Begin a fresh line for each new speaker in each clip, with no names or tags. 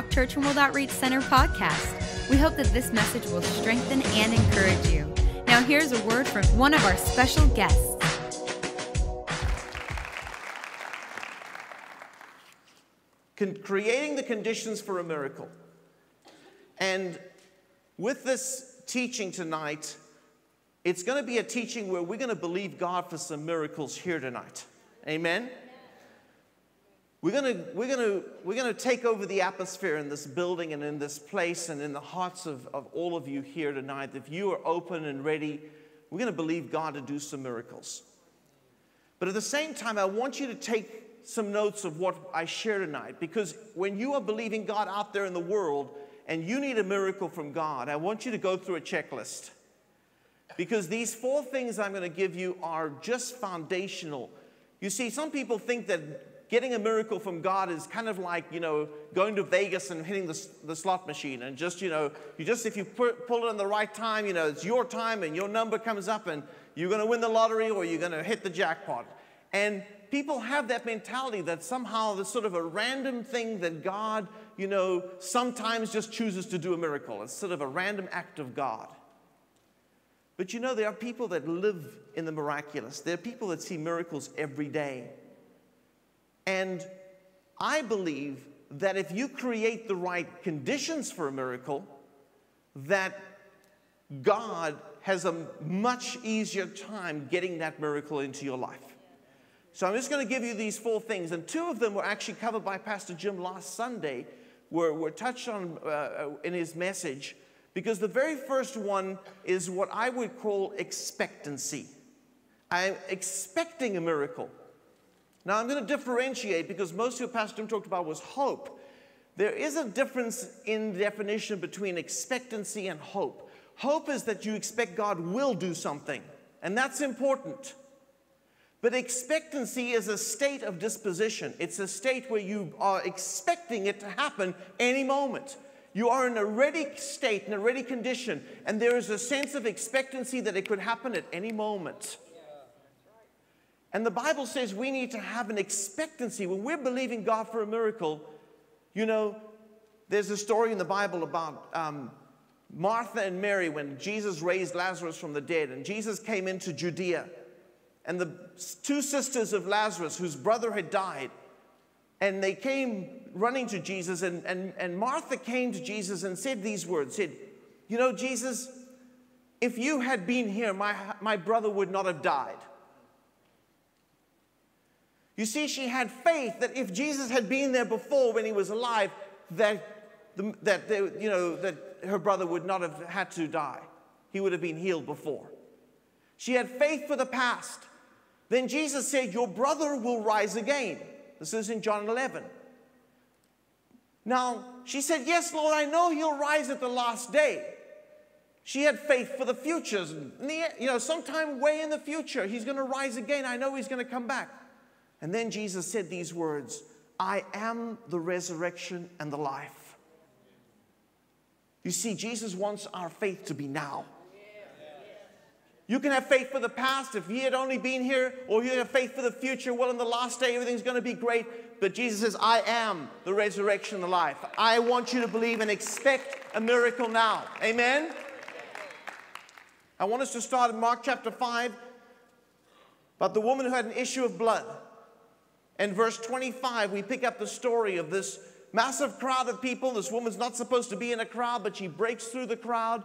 Rock Church and World Outreach Center podcast. We hope that this message will strengthen and encourage you. Now, here's a word from one of our special guests.
Con- creating the conditions for a miracle. And with this teaching tonight, it's going to be a teaching where we're going to believe God for some miracles here tonight. Amen. We're going we're to, we're to take over the atmosphere in this building and in this place and in the hearts of, of all of you here tonight. If you are open and ready, we're going to believe God to do some miracles. But at the same time, I want you to take some notes of what I share tonight because when you are believing God out there in the world and you need a miracle from God, I want you to go through a checklist. Because these four things I'm going to give you are just foundational. You see, some people think that getting a miracle from God is kind of like, you know, going to Vegas and hitting the, the slot machine and just, you know, you just, if you put, pull it in the right time, you know, it's your time and your number comes up and you're going to win the lottery or you're going to hit the jackpot. And people have that mentality that somehow there's sort of a random thing that God, you know, sometimes just chooses to do a miracle. It's sort of a random act of God. But you know, there are people that live in the miraculous. There are people that see miracles every day. And I believe that if you create the right conditions for a miracle, that God has a much easier time getting that miracle into your life. So I'm just going to give you these four things, and two of them were actually covered by Pastor Jim last Sunday, were, were touched on uh, in his message, because the very first one is what I would call expectancy. I'm expecting a miracle. Now I'm going to differentiate because most of what Pastor talked about was hope. There is a difference in definition between expectancy and hope. Hope is that you expect God will do something, and that's important. But expectancy is a state of disposition. It's a state where you are expecting it to happen any moment. You are in a ready state, in a ready condition, and there is a sense of expectancy that it could happen at any moment. And the Bible says we need to have an expectancy. When we're believing God for a miracle, you know, there's a story in the Bible about um, Martha and Mary when Jesus raised Lazarus from the dead, and Jesus came into Judea. And the two sisters of Lazarus, whose brother had died, and they came running to Jesus, and, and, and Martha came to Jesus and said these words, said, You know, Jesus, if you had been here, my, my brother would not have died. You see, she had faith that if Jesus had been there before when he was alive, that, the, that, they, you know, that her brother would not have had to die. He would have been healed before. She had faith for the past. Then Jesus said, Your brother will rise again. This is in John 11. Now, she said, Yes, Lord, I know he'll rise at the last day. She had faith for the future. You know, sometime way in the future, he's going to rise again. I know he's going to come back. And then Jesus said these words I am the resurrection and the life. You see, Jesus wants our faith to be now. You can have faith for the past if he had only been here, or you have faith for the future. Well, in the last day, everything's going to be great. But Jesus says, I am the resurrection and the life. I want you to believe and expect a miracle now. Amen? I want us to start in Mark chapter 5 about the woman who had an issue of blood. In verse 25, we pick up the story of this massive crowd of people. This woman's not supposed to be in a crowd, but she breaks through the crowd.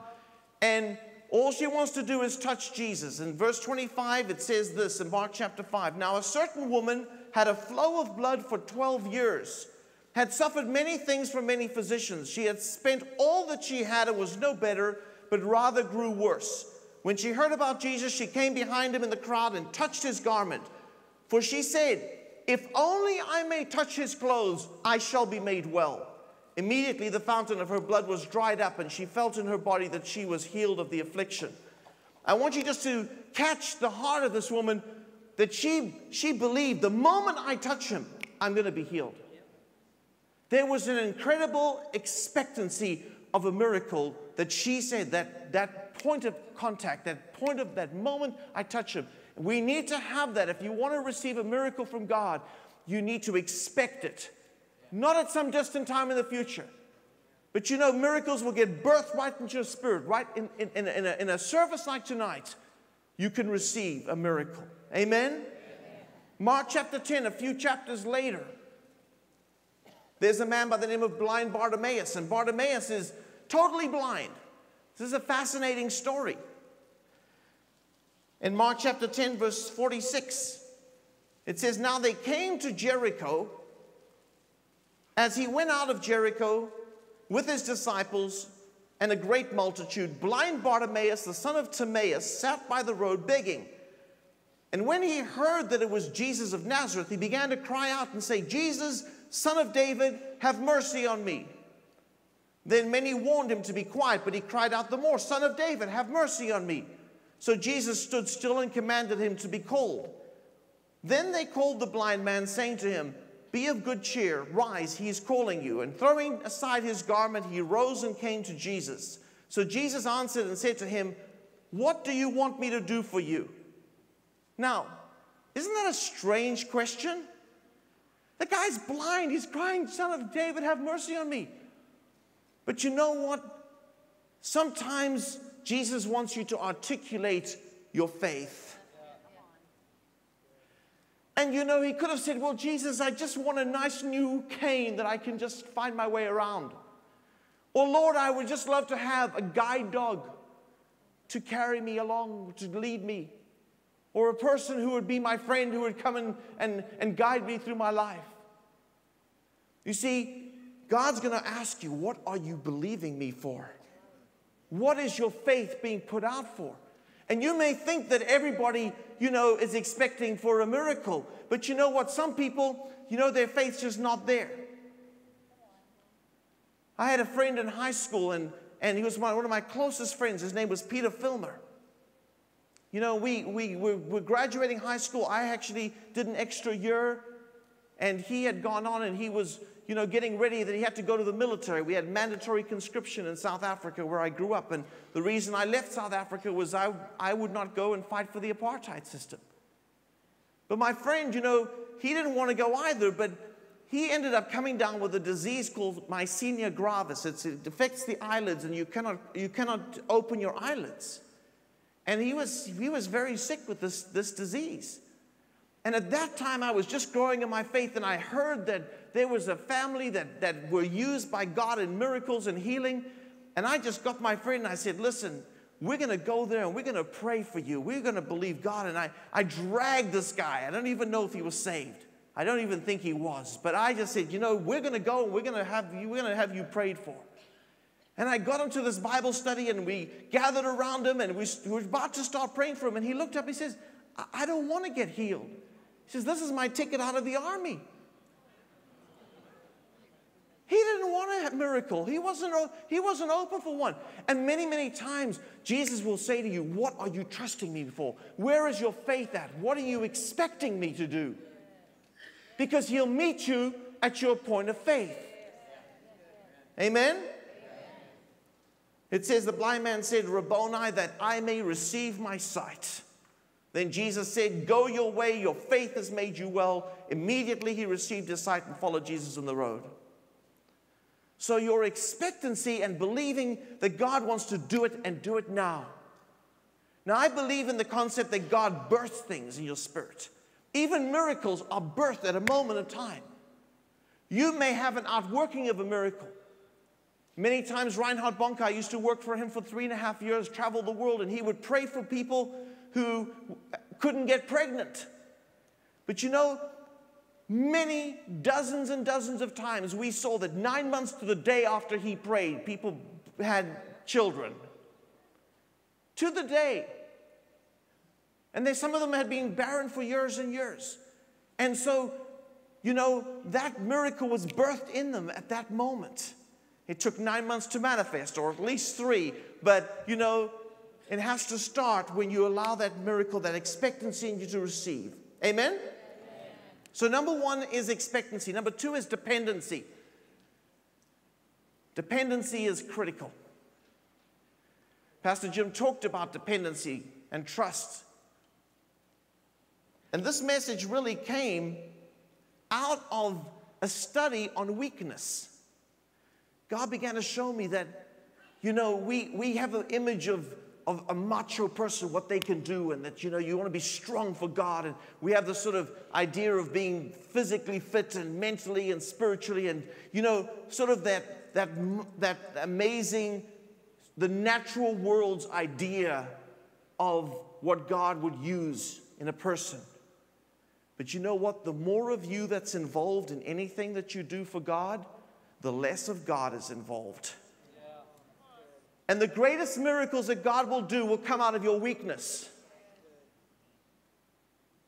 And all she wants to do is touch Jesus. In verse 25, it says this in Mark chapter 5 Now, a certain woman had a flow of blood for 12 years, had suffered many things from many physicians. She had spent all that she had and was no better, but rather grew worse. When she heard about Jesus, she came behind him in the crowd and touched his garment. For she said, If only I may touch his clothes, I shall be made well. Immediately the fountain of her blood was dried up, and she felt in her body that she was healed of the affliction. I want you just to catch the heart of this woman that she, she believed the moment I touch him, I'm going to be healed. There was an incredible expectancy of a miracle that she said that that point of contact, that point of that moment I touch him. We need to have that. If you want to receive a miracle from God, you need to expect it. not at some distant time in the future. But you know, miracles will get birthed right into your spirit, right in, in, in, in, a, in a service like tonight. You can receive a miracle. Amen? Mark chapter 10, a few chapters later, there's a man by the name of blind Bartimaeus, and Bartimaeus is totally blind. This is a fascinating story. In Mark chapter 10, verse 46, it says, Now they came to Jericho. As he went out of Jericho with his disciples and a great multitude, blind Bartimaeus, the son of Timaeus, sat by the road begging. And when he heard that it was Jesus of Nazareth, he began to cry out and say, Jesus, son of David, have mercy on me. Then many warned him to be quiet, but he cried out the more, Son of David, have mercy on me. So Jesus stood still and commanded him to be called. Then they called the blind man, saying to him, Be of good cheer, rise, he is calling you. And throwing aside his garment, he rose and came to Jesus. So Jesus answered and said to him, What do you want me to do for you? Now, isn't that a strange question? The guy's blind. He's crying, Son of David, have mercy on me. But you know what? Sometimes Jesus wants you to articulate your faith. And you know, he could have said, Well, Jesus, I just want a nice new cane that I can just find my way around. Or, Lord, I would just love to have a guide dog to carry me along, to lead me. Or a person who would be my friend who would come and, and, and guide me through my life. You see, God's going to ask you, What are you believing me for? What is your faith being put out for? And you may think that everybody, you know, is expecting for a miracle. But you know what? Some people, you know, their faith's just not there. I had a friend in high school, and, and he was my, one of my closest friends. His name was Peter Filmer. You know, we, we were, were graduating high school. I actually did an extra year, and he had gone on and he was you know, getting ready that he had to go to the military. We had mandatory conscription in South Africa where I grew up. And the reason I left South Africa was I, I would not go and fight for the apartheid system. But my friend, you know, he didn't want to go either, but he ended up coming down with a disease called myasthenia gravis. It's, it affects the eyelids and you cannot, you cannot open your eyelids. And he was, he was very sick with this, this disease. And at that time, I was just growing in my faith, and I heard that there was a family that, that were used by God in miracles and healing. And I just got my friend and I said, Listen, we're going to go there and we're going to pray for you. We're going to believe God. And I, I dragged this guy. I don't even know if he was saved. I don't even think he was. But I just said, You know, we're going to go and we're going to have you, we're going to have you prayed for. And I got him to this Bible study and we gathered around him and we, we were about to start praying for him. And he looked up, and he says, I don't want to get healed. He says, This is my ticket out of the army. He didn't want a miracle. He wasn't, he wasn't open for one. And many, many times, Jesus will say to you, What are you trusting me for? Where is your faith at? What are you expecting me to do? Because He'll meet you at your point of faith. Amen? It says, The blind man said, Rabboni, that I may receive my sight. Then Jesus said, Go your way, your faith has made you well. Immediately he received his sight and followed Jesus on the road. So your expectancy and believing that God wants to do it and do it now. Now, I believe in the concept that God births things in your spirit. Even miracles are birthed at a moment of time. You may have an outworking of a miracle. Many times, Reinhard Bonnke, I used to work for him for three and a half years, travel the world, and he would pray for people who couldn't get pregnant. But you know, many dozens and dozens of times we saw that nine months to the day after he prayed, people had children. To the day. And they, some of them had been barren for years and years. And so, you know, that miracle was birthed in them at that moment. It took nine months to manifest, or at least three. But, you know, it has to start when you allow that miracle, that expectancy in you to receive. Amen? Amen? So, number one is expectancy. Number two is dependency. Dependency is critical. Pastor Jim talked about dependency and trust. And this message really came out of a a study on weakness. God began to show me that, you know, we, we have an image of, of a macho person, what they can do, and that, you know, you want to be strong for God. And we have this sort of idea of being physically fit and mentally and spiritually, and, you know, sort of that, that, that amazing, the natural world's idea of what God would use in a person. But you know what? The more of you that's involved in anything that you do for God, the less of God is involved. And the greatest miracles that God will do will come out of your weakness.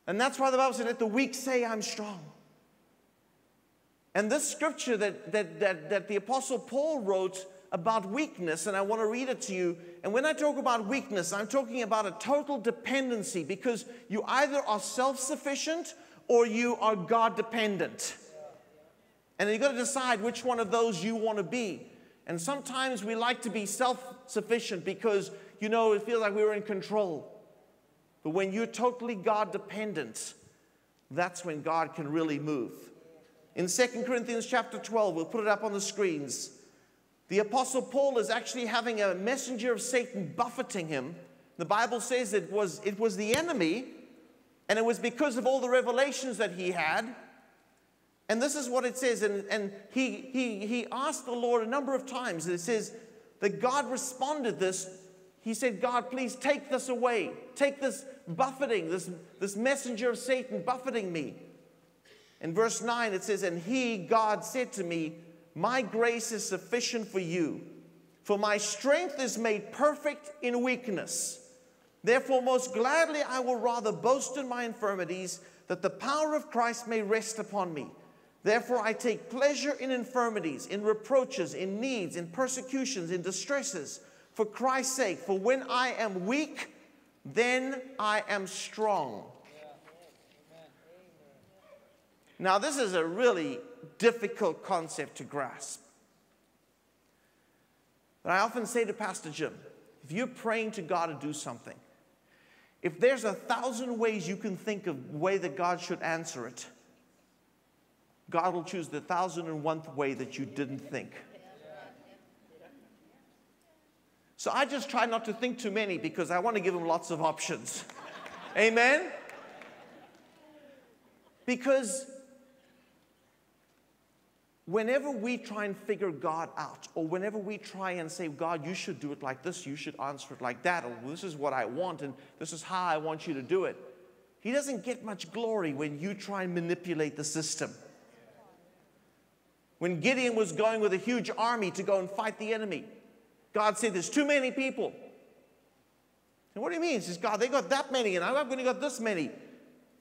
And that's why the Bible said, Let the weak say, I'm strong. And this scripture that, that, that, that the Apostle Paul wrote about weakness, and I want to read it to you. And when I talk about weakness, I'm talking about a total dependency because you either are self sufficient or you are God dependent. And you've got to decide which one of those you want to be. And sometimes we like to be self sufficient because, you know, it feels like we're in control. But when you're totally God dependent, that's when God can really move. In 2 Corinthians chapter 12, we'll put it up on the screens. The Apostle Paul is actually having a messenger of Satan buffeting him. The Bible says it was, it was the enemy, and it was because of all the revelations that he had. And this is what it says. And, and he, he, he asked the Lord a number of times. And it says that God responded this. He said, God, please take this away. Take this buffeting, this, this messenger of Satan buffeting me. In verse 9, it says, And he, God, said to me, my grace is sufficient for you, for my strength is made perfect in weakness. Therefore, most gladly I will rather boast in my infirmities, that the power of Christ may rest upon me. Therefore, I take pleasure in infirmities, in reproaches, in needs, in persecutions, in distresses, for Christ's sake. For when I am weak, then I am strong. Now, this is a really difficult concept to grasp. But I often say to Pastor Jim, if you're praying to God to do something, if there's a thousand ways you can think of way that God should answer it, God will choose the thousand and one way that you didn't think. So I just try not to think too many because I want to give him lots of options. Amen? Because whenever we try and figure God out, or whenever we try and say, God, you should do it like this, you should answer it like that, or this is what I want, and this is how I want you to do it, He doesn't get much glory when you try and manipulate the system. When Gideon was going with a huge army to go and fight the enemy, God said, There's too many people. And what do you mean? He says, God, they got that many, and I've only got this many.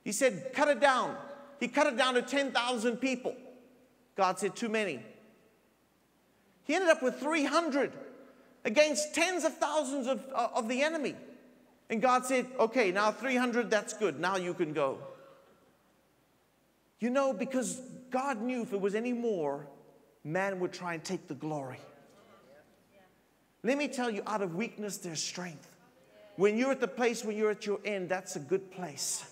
He said, Cut it down. He cut it down to 10,000 people. God said, Too many. He ended up with 300 against tens of thousands of, uh, of the enemy. And God said, Okay, now 300, that's good. Now you can go. You know, because God knew if it was any more, man would try and take the glory. Let me tell you, out of weakness, there's strength. When you're at the place where you're at your end, that's a good place.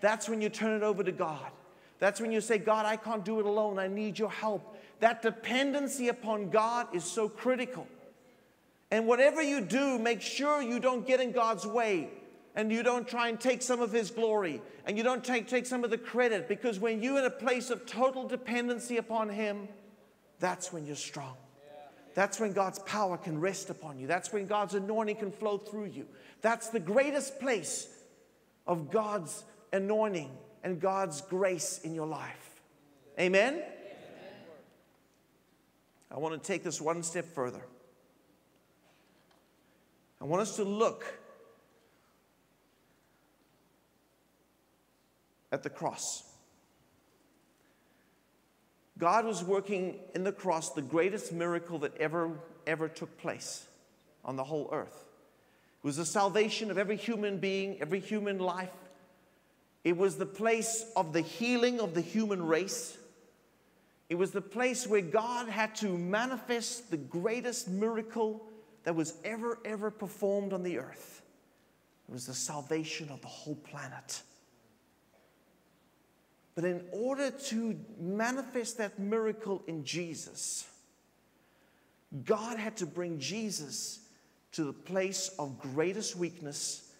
That's when you turn it over to God. That's when you say, God, I can't do it alone. I need your help. That dependency upon God is so critical. And whatever you do, make sure you don't get in God's way and you don't try and take some of His glory and you don't take, take some of the credit because when you're in a place of total dependency upon Him, that's when you're strong. That's when God's power can rest upon you. That's when God's anointing can flow through you. That's the greatest place of God's anointing and God's grace in your life. Amen? Amen? I want to take this one step further. I want us to look at the cross. God was working in the cross the greatest miracle that ever, ever took place on the whole earth. It was the salvation of every human being, every human life, it was the place of the healing of the human race. It was the place where God had to manifest the greatest miracle that was ever, ever performed on the earth. It was the salvation of the whole planet. But in order to manifest that miracle in Jesus, God had to bring Jesus to the place of greatest weakness,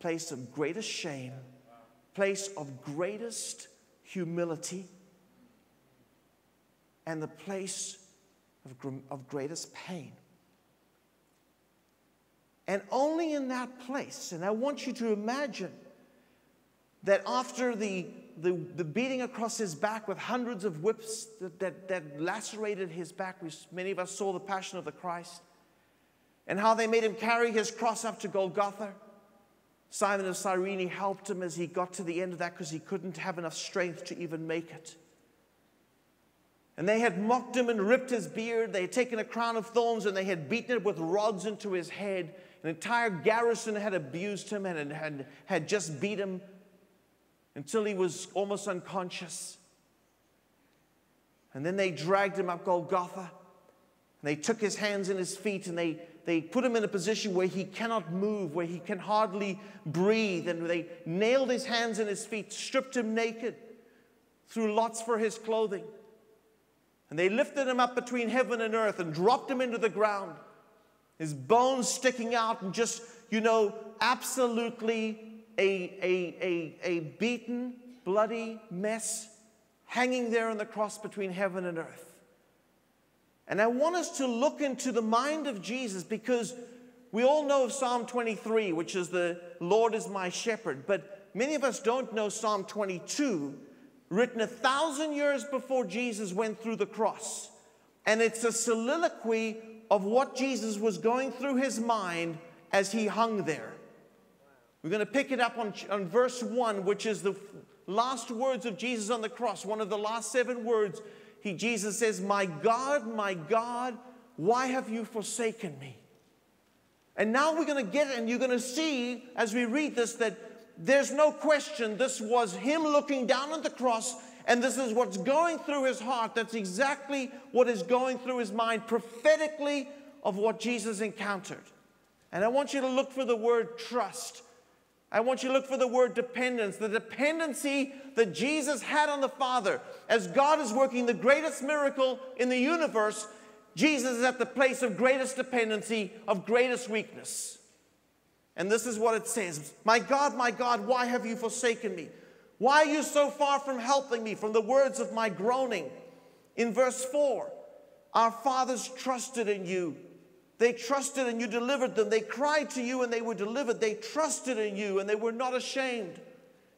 place of greatest shame, place of greatest humility, and the place of, of greatest pain. And only in that place, and I want you to imagine that after the, the, the, beating across his back with hundreds of whips that, that, that lacerated his back, many of us saw the Passion of the Christ, and how they made him carry his cross up to Golgotha. Simon of Cyrene helped him as he got to the end of that because he couldn't have enough strength to even make it. And they had mocked him and ripped his beard. They had taken a crown of thorns and they had beaten it with rods into his head. An entire garrison had abused him and had, had just beat him until he was almost unconscious. And then they dragged him up Golgotha. And they took his hands and his feet and they, they put him in a position where he cannot move, where he can hardly breathe. And they nailed his hands and his feet, stripped him naked, threw lots for his clothing. And they lifted him up between heaven and earth and dropped him into the ground. His bones sticking out and just, you know, absolutely a, a, a, a beaten, bloody mess hanging there on the cross between heaven and earth. And I want us to look into the mind of Jesus because we all know of Psalm 23, which is the Lord is my shepherd, but many of us don't know Psalm 22, written a thousand years before Jesus went through the cross. And it's a soliloquy of what Jesus was going through his mind as he hung there. We're going to pick it up on, on verse 1, which is the last words of Jesus on the cross, one of the last seven words. He, Jesus says, My God, my God, why have you forsaken me? And now we're going to get it, and you're going to see as we read this that there's no question this was him looking down at the cross, and this is what's going through his heart. That's exactly what is going through his mind prophetically of what Jesus encountered. And I want you to look for the word trust. I want you to look for the word dependence, the dependency that Jesus had on the Father. As God is working the greatest miracle in the universe, Jesus is at the place of greatest dependency, of greatest weakness. And this is what it says My God, my God, why have you forsaken me? Why are you so far from helping me? From the words of my groaning. In verse 4, our fathers trusted in you they trusted and you delivered them. They cried to you and they were delivered. They trusted in you and they were not ashamed.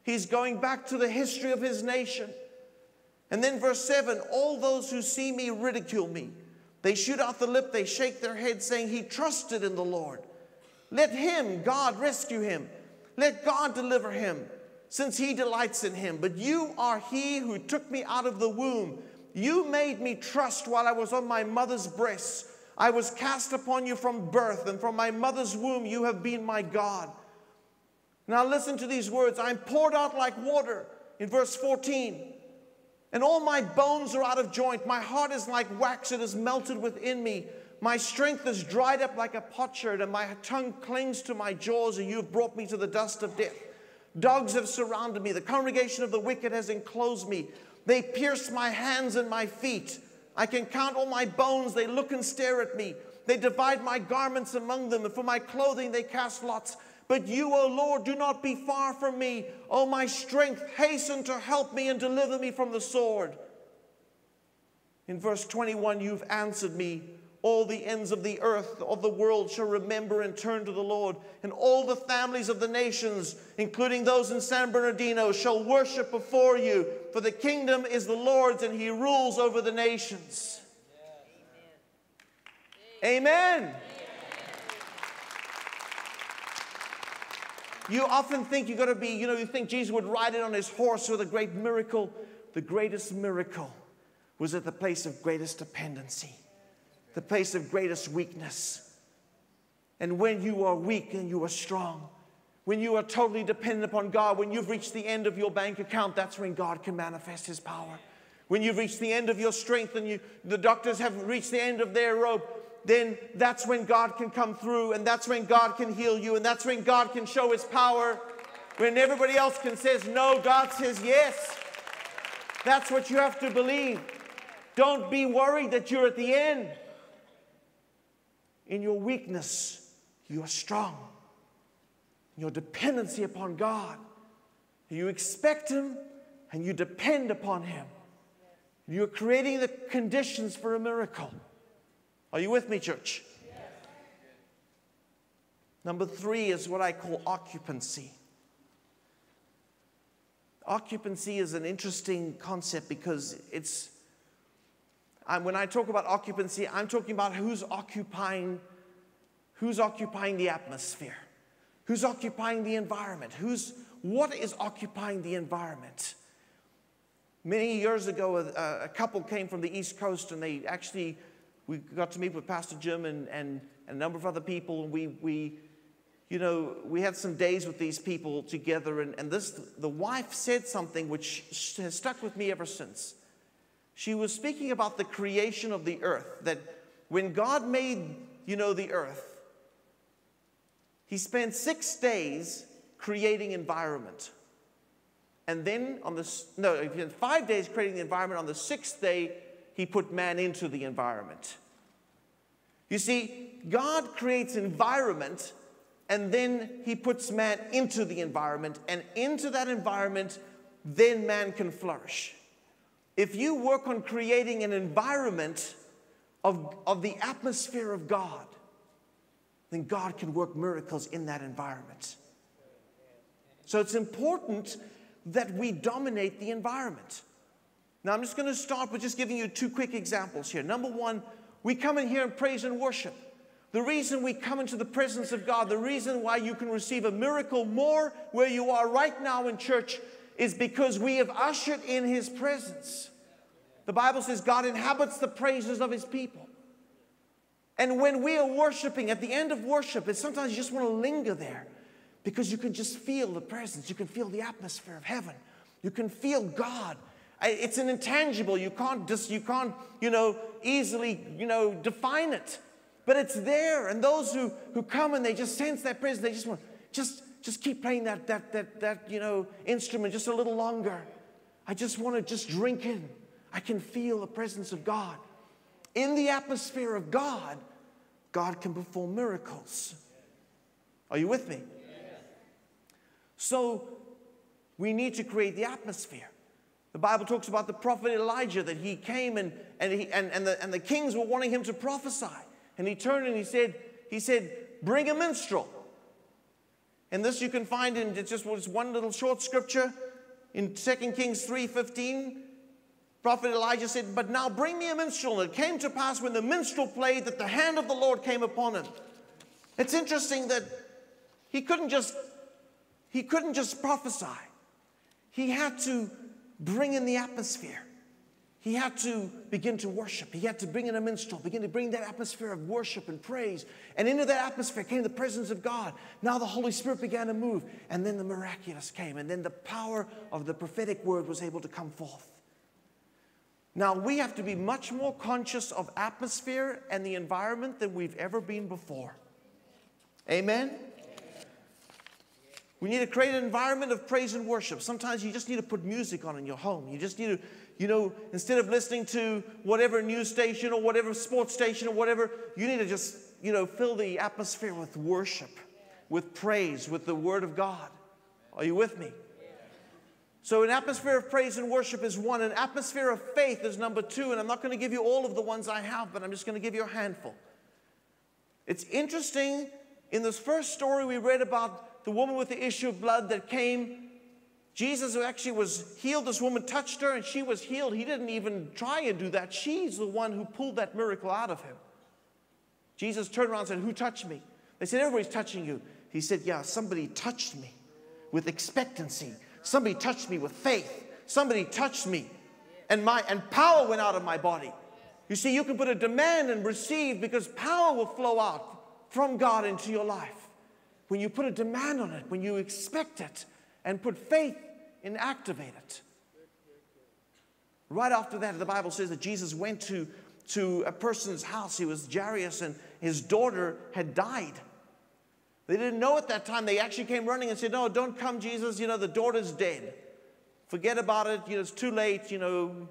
He's going back to the history of his nation. And then verse 7 All those who see me ridicule me. They shoot out the lip, they shake their head, saying, He trusted in the Lord. Let him, God, rescue him. Let God deliver him, since he delights in him. But you are he who took me out of the womb. You made me trust while I was on my mother's breast. I was cast upon you from birth, and from my mother's womb you have been my God. Now listen to these words I'm poured out like water in verse 14. And all my bones are out of joint. My heart is like wax, it is melted within me. My strength is dried up like a potsherd, and my tongue clings to my jaws, and you have brought me to the dust of death. Dogs have surrounded me. The congregation of the wicked has enclosed me. They pierce my hands and my feet. I can count all my bones. They look and stare at me. They divide my garments among them, and for my clothing they cast lots. But you, O Lord, do not be far from me. O my strength, hasten to help me and deliver me from the sword. In verse 21, you've answered me all the ends of the earth of the world shall remember and turn to the Lord, and all the families of the nations, including those in San Bernardino, shall worship before you. For the kingdom is the Lord's, and he rules over the nations. Amen. Amen. You often think you've got to be, you know, you think Jesus would ride it on his horse with a great miracle. The greatest miracle was at the place of greatest dependency the place of greatest weakness. And when you are weak and you are strong, when you are totally dependent upon God, when you've reached the end of your bank account, that's when God can manifest His power. When you've reached the end of your strength and you, the doctors have reached the end of their rope, then that's when God can come through and that's when God can heal you and that's when God can show His power. When everybody else can says no, God says yes. That's what you have to believe. Don't be worried that you're at the end. In your weakness, you are strong. Your dependency upon God, you expect Him and you depend upon Him. You're creating the conditions for a miracle. Are you with me, church? Number three is what I call occupancy. Occupancy is an interesting concept because it's, when I talk about occupancy, I'm talking about who's occupying, who's occupying the atmosphere, who's occupying the environment, who's, what is occupying the environment. Many years ago, a, a couple came from the East Coast and they actually, we got to meet with Pastor Jim and, and, and a number of other people, and we, we you know, we had some days with these people together, and, and this, the wife said something which has stuck with me ever since. She was speaking about the creation of the earth, that when God made, you know, the earth, He spent six days creating environment. And then on the, no, five days creating the environment, on the sixth day, He put man into the environment. You see, God creates environment and then he puts man into the environment, and into that environment, then man can flourish. If you work on creating an environment of, of the atmosphere of God, then God can work miracles in that environment. So it's important that we dominate the environment. Now, I'm just going to start with just giving you two quick examples here. Number one, we come in here and praise and worship. The reason we come into the presence of God, the reason why you can receive a miracle more where you are right now in church is because we have ushered in His presence. The Bible says God inhabits the praises of His people. And when we are worshiping, at the end of worship, it's sometimes you just want to linger there because you can just feel the presence. You can feel the atmosphere of heaven. You can feel God. It's an intangible. You can't just, you can't, you know, easily, you know, define it. But it's there. And those who, who come and they just sense that presence, they just want, just, just keep playing that, that, that, that, you know, instrument just a little longer. I just want to just drink in. I can feel the presence of God. In the atmosphere of God, God can perform miracles. Are you with me? So we need to create the atmosphere. The Bible talks about the prophet Elijah that he came and, and, he, and, and, the, and the kings were wanting him to prophesy. And he turned and he said, he said, bring a minstrel. And this you can find in just was one little short scripture in 2 Kings 3:15. Prophet Elijah said, But now bring me a minstrel. And it came to pass when the minstrel played that the hand of the Lord came upon him. It's interesting that he couldn't just he couldn't just prophesy. He had to bring in the atmosphere. He had to begin to worship. He had to bring in a minstrel, begin to bring that atmosphere of worship and praise. And into that atmosphere came the presence of God. Now the Holy Spirit began to move. And then the miraculous came. And then the power of the prophetic word was able to come forth. Now we have to be much more conscious of atmosphere and the environment than we've ever been before. Amen? We need to create an environment of praise and worship. Sometimes you just need to put music on in your home. You just need to you know, instead of listening to whatever news station or whatever sports station or whatever, you need to just, you know, fill the atmosphere with worship, with praise, with the Word of God. Are you with me? So, an atmosphere of praise and worship is one. An atmosphere of faith is number two. And I'm not going to give you all of the ones I have, but I'm just going to give you a handful. It's interesting in this first story we read about the woman with the issue of blood that came Jesus who actually was healed. This woman touched her and she was healed. He didn't even try and do that. She's the one who pulled that miracle out of him. Jesus turned around and said, Who touched me? They said, Everybody's touching you. He said, Yeah, somebody touched me with expectancy. Somebody touched me with faith. Somebody touched me. And my and power went out of my body. You see, you can put a demand and receive because power will flow out from God into your life. When you put a demand on it, when you expect it, and put faith and activate it. Right after that, the Bible says that Jesus went to, to a person's house. He was Jairus, and his daughter had died. They didn't know at that time. They actually came running and said, No, don't come, Jesus. You know, the daughter's dead. Forget about it. You know, it's too late, you know.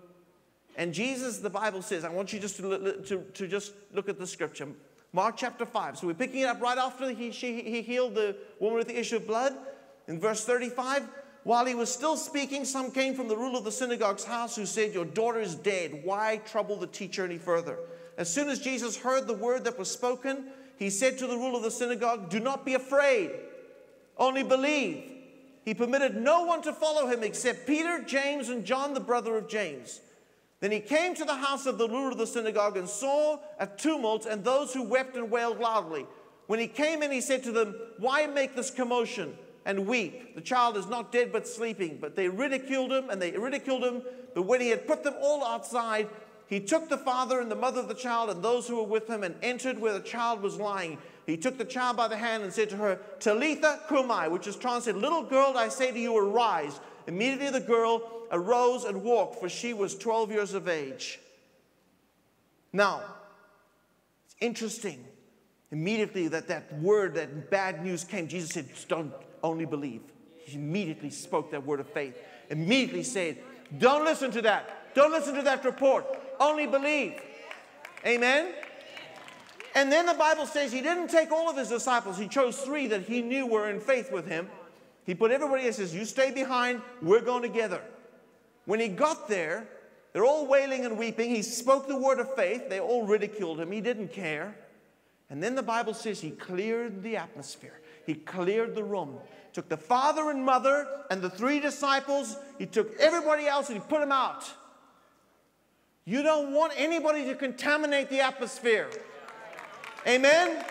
And Jesus, the Bible says, I want you just to, to, to just look at the scripture. Mark chapter 5. So we're picking it up right after he, she, he healed the woman with the issue of blood. In verse 35, while he was still speaking, some came from the ruler of the synagogue's house who said, Your daughter is dead. Why trouble the teacher any further? As soon as Jesus heard the word that was spoken, he said to the ruler of the synagogue, Do not be afraid, only believe. He permitted no one to follow him except Peter, James, and John, the brother of James. Then he came to the house of the ruler of the synagogue and saw a tumult and those who wept and wailed loudly. When he came in, he said to them, Why make this commotion and weep? The child is not dead but sleeping. But they ridiculed him and they ridiculed him. But when he had put them all outside, he took the father and the mother of the child and those who were with him and entered where the child was lying. He took the child by the hand and said to her, Talitha cumi, which is translated, Little girl, I say to you, arise. Immediately the girl arose and walked, for she was 12 years of age. Now, it's interesting. Immediately that that word, that bad news came, Jesus said, Don't only believe. He immediately spoke that word of faith. Immediately said, Don't listen to that. Don't listen to that report. Only believe. Amen. And then the Bible says he didn't take all of his disciples. He chose three that he knew were in faith with him. He put everybody else, says, You stay behind, we're going together. When he got there, they're all wailing and weeping. He spoke the word of faith. They all ridiculed him. He didn't care. And then the Bible says he cleared the atmosphere, he cleared the room. Took the father and mother and the three disciples, he took everybody else and he put them out. You don't want anybody to contaminate the atmosphere. Amen?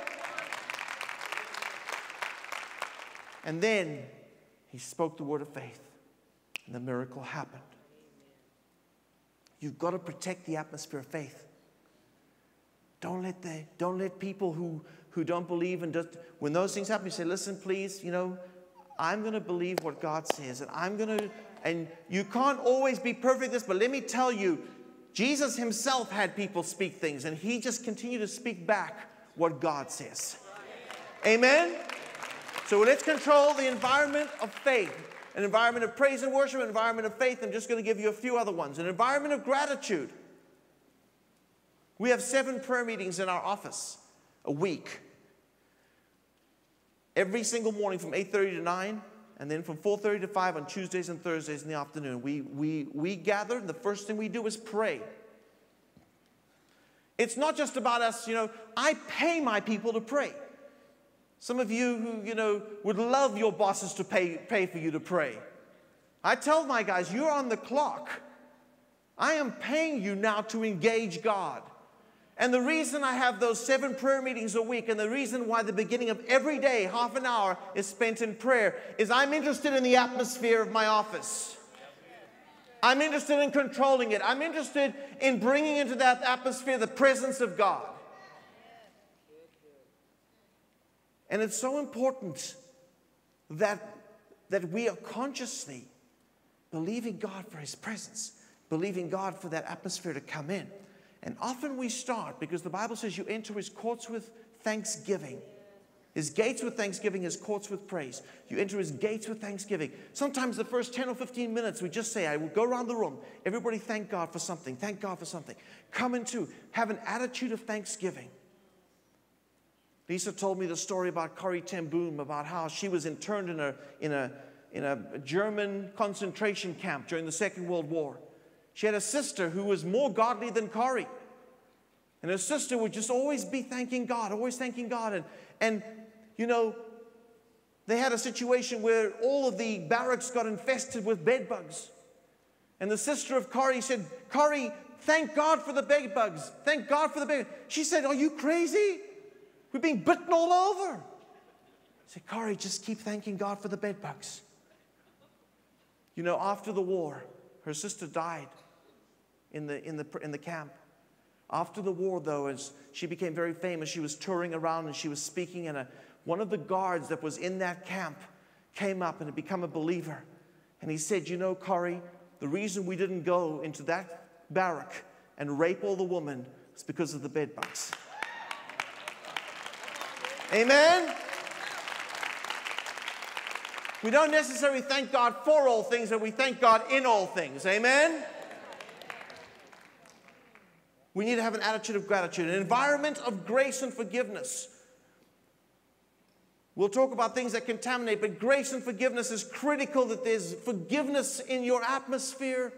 And then he spoke the word of faith, and the miracle happened. You've got to protect the atmosphere of faith. Don't let the, don't let people who, who don't believe and just when those things happen, you say, listen, please, you know, I'm going to believe what God says, and I'm going to, and you can't always be perfect this, but let me tell you, Jesus himself had people speak things, and he just continued to speak back what God says. Amen? So let's control the environment of faith an environment of praise and worship, an environment of faith. I'm just going to give you a few other ones. An environment of gratitude. We have seven prayer meetings in our office a week. Every single morning from 8:30 to 9, and then from 4:30 to 5 on Tuesdays and Thursdays in the afternoon. We, we, we gather, and the first thing we do is pray. It's not just about us, you know, I pay my people to pray. Some of you who, you know, would love your bosses to pay, pay for you to pray. I tell my guys, you're on the clock. I am paying you now to engage God. And the reason I have those seven prayer meetings a week, and the reason why the beginning of every day, half an hour, is spent in prayer, is I'm interested in the atmosphere of my office. I'm interested in controlling it. I'm interested in bringing into that atmosphere the presence of God. And it's so important that, that we are consciously believing God for His presence, believing God for that atmosphere to come in. And often we start because the Bible says you enter His courts with thanksgiving. His gates with thanksgiving, his courts with praise. You enter his gates with thanksgiving. Sometimes the first 10 or 15 minutes, we just say, I will go around the room. Everybody thank God for something. Thank God for something. Come into, have an attitude of thanksgiving. Lisa told me the story about Corrie ten Boom, about how she was interned in a, in, a, in a German concentration camp during the Second World War. She had a sister who was more godly than Corrie. And her sister would just always be thanking God, always thanking God. And, and you know, they had a situation where all of the barracks got infested with bed bugs. And the sister of Corrie said, Corrie, thank God for the bed bugs. Thank God for the bed. She said, Are you crazy? We're being bitten all over. I said, Corrie, just keep thanking God for the bed bugs. You know, after the war, her sister died in the, in the, in the camp. After the war, though, as she became very famous, she was touring around and she was speaking, and a, one of the guards that was in that camp came up and had become a believer. And he said, You know, Corrie, the reason we didn't go into that barrack and rape all the women is because of the bed bugs. bugs. Amen? We don't necessarily thank God for all things, but we thank God in all things. Amen? We need to have an attitude of gratitude, an environment of grace and forgiveness. We'll talk about things that contaminate, but grace and forgiveness is critical that there's forgiveness in your atmosphere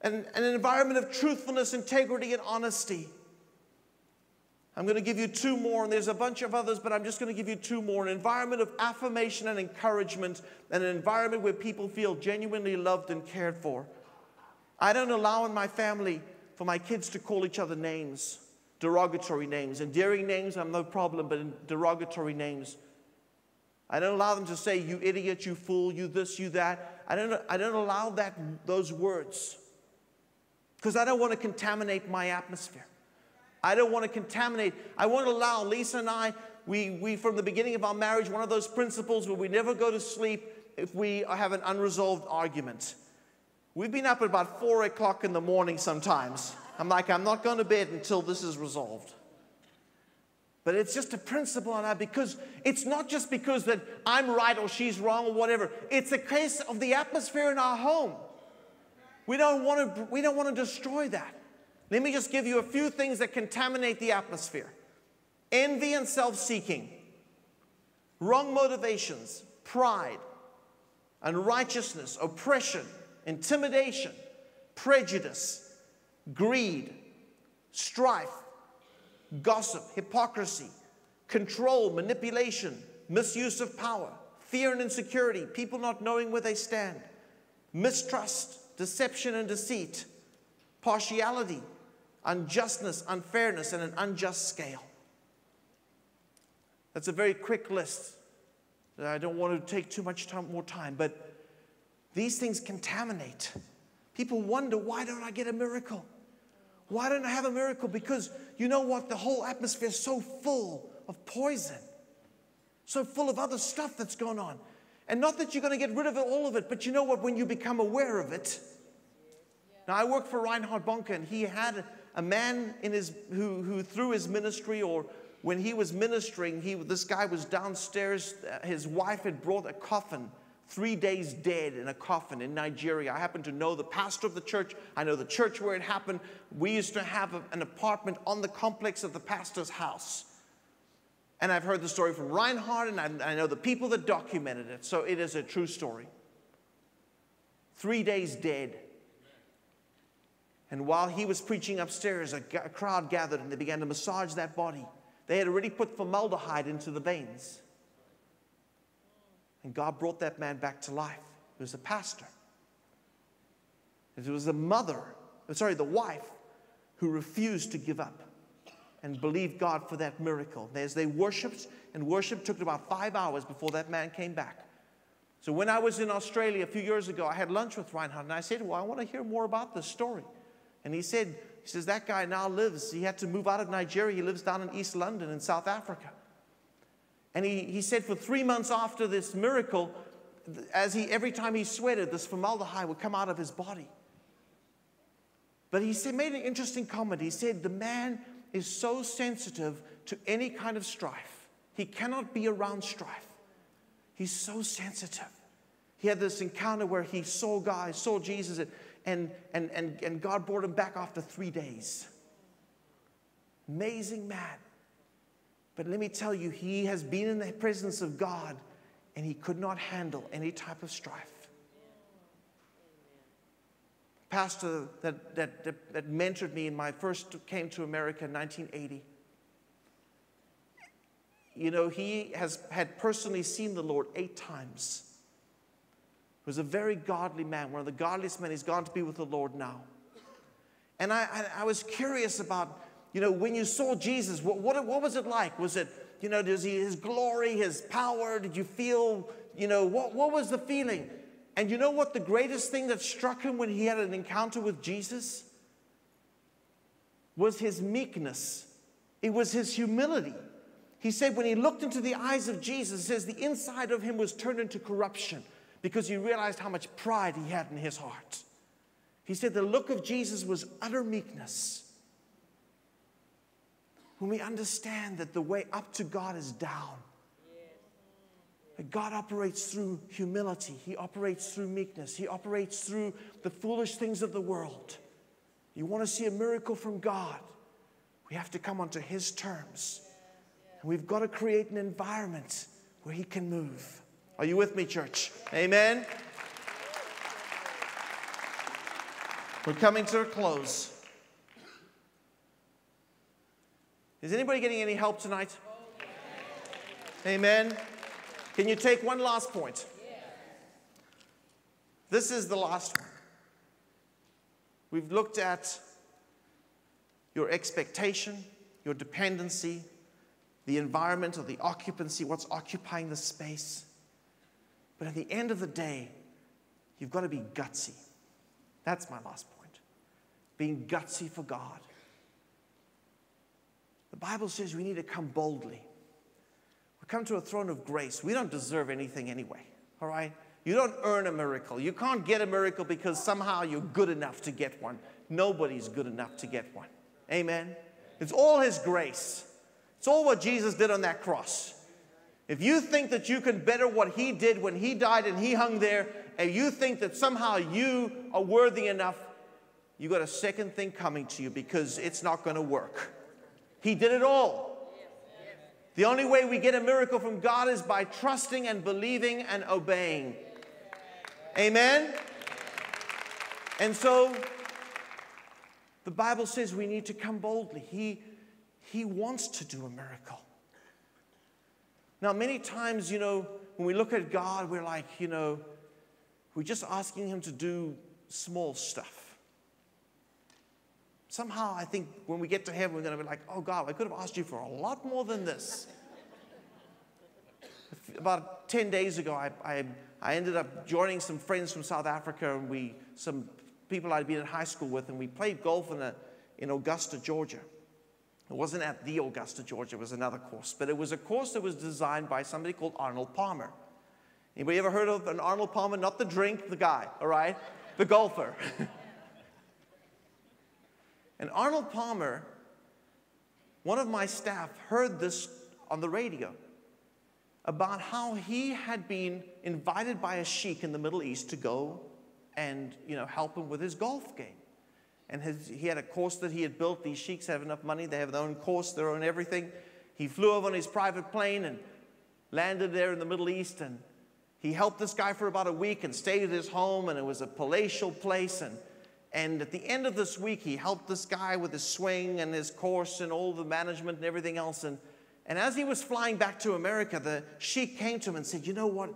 and, and an environment of truthfulness, integrity, and honesty. I'm going to give you two more, and there's a bunch of others, but I'm just going to give you two more. An environment of affirmation and encouragement, and an environment where people feel genuinely loved and cared for. I don't allow in my family for my kids to call each other names, derogatory names. Endearing names, I'm no problem, but derogatory names. I don't allow them to say, you idiot, you fool, you this, you that. I don't, I don't allow that, those words because I don't want to contaminate my atmosphere. I don't want to contaminate. I want to allow Lisa and I, we, we from the beginning of our marriage, one of those principles where we never go to sleep if we have an unresolved argument. We've been up at about four o'clock in the morning sometimes. I'm like, I'm not going to bed until this is resolved. But it's just a principle on that because it's not just because that I'm right or she's wrong or whatever. It's a case of the atmosphere in our home. We don't want to, we don't want to destroy that. Let me just give you a few things that contaminate the atmosphere envy and self seeking, wrong motivations, pride, unrighteousness, oppression, intimidation, prejudice, greed, strife, gossip, hypocrisy, control, manipulation, misuse of power, fear and insecurity, people not knowing where they stand, mistrust, deception and deceit, partiality, unjustness, unfairness, and an unjust scale. That's a very quick list. I don't want to take too much time, more time, but these things contaminate. People wonder, why don't I get a miracle? Why don't I have a miracle? Because you know what? The whole atmosphere is so full of poison, so full of other stuff that's going on. And not that you're going to get rid of it, all of it, but you know what? When you become aware of it. Now, I work for Reinhard Bonnke, and he had a man in his, who, who through his ministry or when he was ministering, he, this guy was downstairs. Uh, his wife had brought a coffin, three days dead in a coffin in Nigeria. I happen to know the pastor of the church. I know the church where it happened. We used to have a, an apartment on the complex of the pastor's house. And I've heard the story from Reinhard, and I, I know the people that documented it. So it is a true story. Three days dead. And while he was preaching upstairs, a, a crowd gathered and they began to massage that body. They had already put formaldehyde into the veins. And God brought that man back to life. It was a pastor. It was the mother, sorry, the wife who refused to give up and believed God for that miracle. As they worshiped and worshiped, took about five hours before that man came back. So when I was in Australia a few years ago, I had lunch with Reinhard and I said, Well, I want to hear more about this story. And he said, he says, that guy now lives, he had to move out of Nigeria. He lives down in East London in South Africa. And he, he said for three months after this miracle, as he every time he sweated, this formaldehyde would come out of his body. But he said, made an interesting comment. He said, the man is so sensitive to any kind of strife. He cannot be around strife. He's so sensitive. He had this encounter where he saw God, saw Jesus, and and, and, and, and God brought him back after three days. Amazing man. But let me tell you, he has been in the presence of God and he could not handle any type of strife. Pastor that, that, that, that mentored me in my first came to America in 1980. You know, he has had personally seen the Lord eight times He was a very godly man, one of the godliest men. He's gone to be with the Lord now. And I, I, I was curious about, you know, when you saw Jesus, what, what, what was it like? Was it, you know, does he, his glory, his power? Did you feel, you know, what, what was the feeling? And you know what the greatest thing that struck him when he had an encounter with Jesus? Was his meekness. It was his humility. He said when he looked into the eyes of Jesus, it says the inside of him was turned into corruption because he realized how much pride he had in his heart. He said the look of Jesus was utter meekness. When we understand that the way up to God is down, God operates through humility, He operates through meekness, He operates through the foolish things of the world. You want to see a miracle from God, we have to come onto His terms. And we've got to create an environment where He can move. Are you with me, church? Amen. We're coming to a close. Is anybody getting any help tonight? Amen. Can you take one last point? This is the last one. We've looked at your expectation, your dependency, the environment or the occupancy, what's occupying the space. But at the end of the day, you've got to be gutsy. That's my last point. Being gutsy for God. The Bible says we need to come boldly. We come to a throne of grace. We don't deserve anything anyway, all right? You don't earn a miracle. You can't get a miracle because somehow you're good enough to get one. Nobody's good enough to get one. Amen? It's all His grace. It's all what Jesus did on that cross. If you think that you can better what He did when He died and He hung there, and you think that somehow you are worthy enough, you got a second thing coming to you because it's not going to work. He did it all. The only way we get a miracle from God is by trusting and believing and obeying. Amen? And so the Bible says we need to come boldly. He, he wants to do a miracle. Now, many times, you know, when we look at God, we're like, you know, we're just asking Him to do small stuff. Somehow, I think when we get to heaven, we're going to be like, oh God, I could have asked you for a lot more than this. About 10 days ago, I, I, I ended up joining some friends from South Africa, and we, some people I'd been in high school with, and we played golf in, a, in Augusta, Georgia. It wasn't at the Augusta, Georgia, it was another course, but it was a course that was designed by somebody called Arnold Palmer. Anybody ever heard of an Arnold Palmer? Not the drink, the guy, all right? The golfer. and Arnold Palmer, one of my staff, heard this on the radio about how he had been invited by a sheik in the Middle East to go and you know, help him with his golf game. And his, he had a course that he had built. These sheiks have enough money, they have their own course, their own everything. He flew over on his private plane and landed there in the Middle East. And he helped this guy for about a week and stayed at his home. And it was a palatial place. And, and at the end of this week, he helped this guy with his swing and his course and all the management and everything else. And, and as he was flying back to America, the sheik came to him and said, You know what?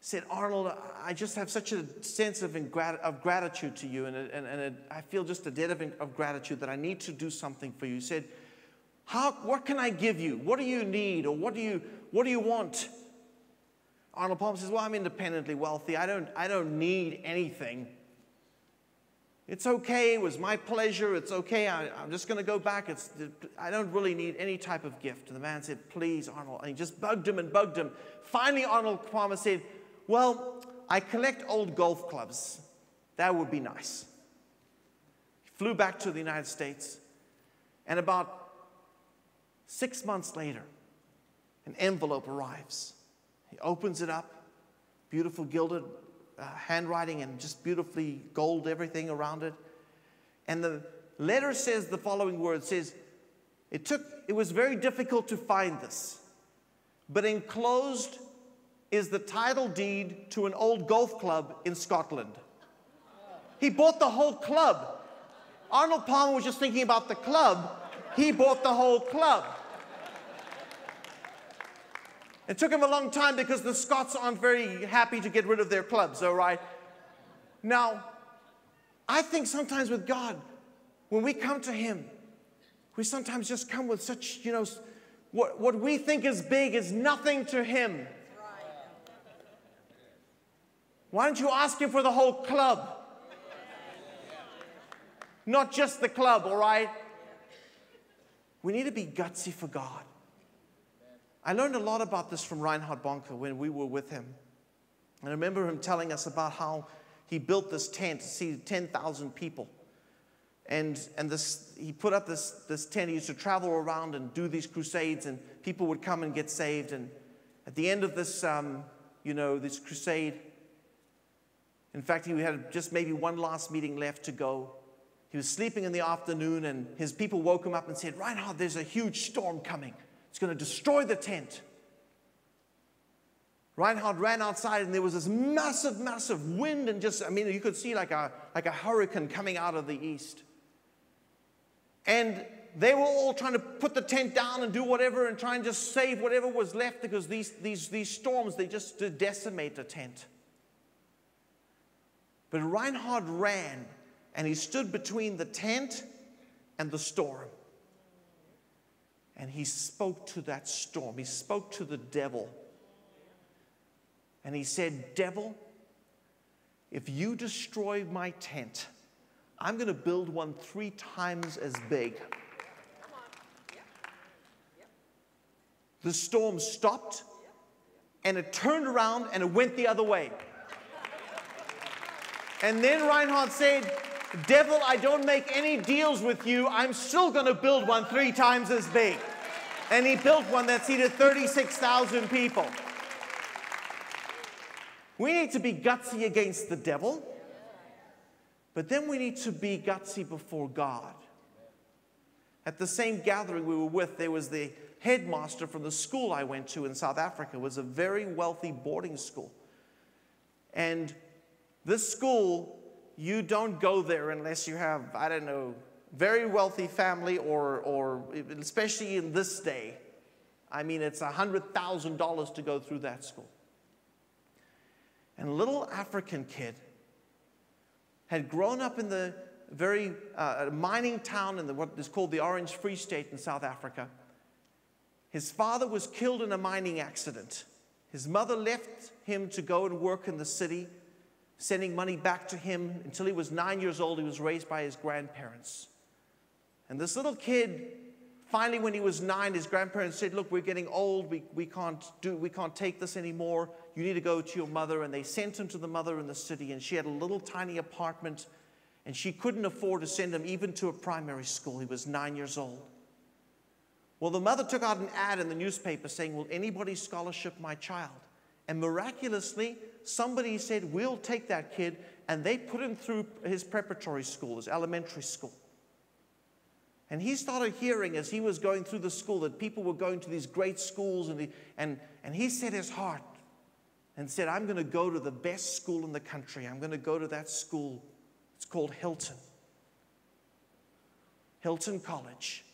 said, Arnold, I just have such a sense of, ingrat- of gratitude to you, and, and, and I feel just a debt of, of gratitude that I need to do something for you. He said, How, What can I give you? What do you need? Or what do you, what do you want? Arnold Palmer says, Well, I'm independently wealthy. I don't, I don't need anything. It's okay. It was my pleasure. It's okay. I, am just going to go back. It's, I don't really need any type of gift. And the man said, Please, Arnold. And he just bugged him and bugged him. Finally, Arnold Palmer said, well, I collect old golf clubs. That would be nice. He flew back to the United States, and about six months later, an envelope arrives. He opens it up, beautiful gilded uh, handwriting and just beautifully gold everything around it. And the letter says the following words says, it took it was very difficult to find this, but enclosed is the title deed to an old golf club in Scotland. He bought the whole club. Arnold Palmer was just thinking about the club, he bought the whole club. It took him a long time because the Scots aren't very happy to get rid of their clubs, all right? Now, I think sometimes with God, when we come to Him, we sometimes just come with such, you know, what, what we think is big is nothing to Him. Why don't you ask him for the whole club? Not just the club, all right? We need to be gutsy for God. I learned a lot about this from Reinhard Bonnke when we were with him. And I remember him telling us about how he built this tent to see 10,000 people. And, and this, he put up this, this tent. He used to travel around and do these crusades, and people would come and get saved. And at the end of this, um, you know, this crusade, in fact, he had just maybe one last meeting left to go. He was sleeping in the afternoon, and his people woke him up and said, Reinhard, there's a huge storm coming. It's going to destroy the tent. Reinhard ran outside, and there was this massive, massive wind, and just, I mean, you could see like a, like a hurricane coming out of the east. And they were all trying to put the tent down and do whatever and try and just save whatever was left because these, these, these storms, they just decimate the tent. But Reinhard ran and he stood between the tent and the storm. And he spoke to that storm. He spoke to the devil. And he said, Devil, if you destroy my tent, I'm going to build one three times as big. The storm stopped and it turned around and it went the other way. And then Reinhard said, Devil, I don't make any deals with you. I'm still going to build one three times as big. And he built one that seated 36,000 people. We need to be gutsy against the devil, but then we need to be gutsy before God. At the same gathering we were with, there was the headmaster from the school I went to in South Africa. It was a very wealthy boarding school. And this school, you don't go there unless you have, I don't know, very wealthy family or, or especially in this day. I mean, it's $100,000 to go through that school. And a little African kid had grown up in the very uh, mining town in the, what is called the Orange Free State in South Africa. His father was killed in a mining accident. His mother left him to go and work in the city sending money back to him until he was nine years old. He was raised by his grandparents. And this little kid, finally, when he was nine, his grandparents said, Look, we're getting old. We, we, can't do, we can't take this anymore. You need to go to your mother. And they sent him to the mother in the city. And she had a little tiny apartment. And she couldn't afford to send him even to a primary school. He was nine years old. Well, the mother took out an ad in the newspaper saying, Will anybody scholarship my child? And miraculously, somebody said, We'll take that kid. And they put him through his preparatory school, his elementary school. And he started hearing as he was going through the school that people were going to these great schools. And and, and he set his heart and said, I'm going to go to the best school in the country. I'm going to go to that school. It's called Hilton. Hilton College.